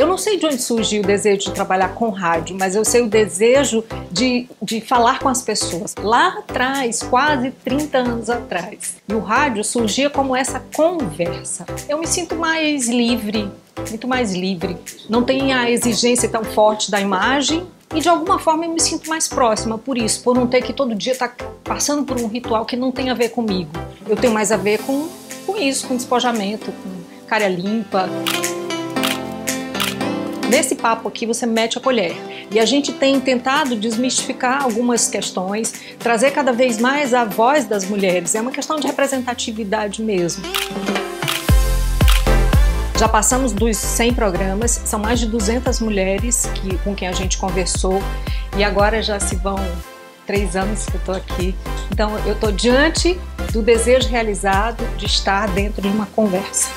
Eu não sei de onde surgiu o desejo de trabalhar com rádio, mas eu sei o desejo de, de falar com as pessoas. Lá atrás, quase 30 anos atrás. E o rádio surgia como essa conversa. Eu me sinto mais livre, muito mais livre. Não tem a exigência tão forte da imagem, e de alguma forma eu me sinto mais próxima por isso, por não ter que todo dia estar tá passando por um ritual que não tem a ver comigo. Eu tenho mais a ver com, com isso, com despojamento, com cara limpa. Nesse papo aqui você mete a colher. E a gente tem tentado desmistificar algumas questões, trazer cada vez mais a voz das mulheres. É uma questão de representatividade mesmo. Já passamos dos 100 programas, são mais de 200 mulheres que, com quem a gente conversou e agora já se vão três anos que eu estou aqui. Então eu estou diante do desejo realizado de estar dentro de uma conversa.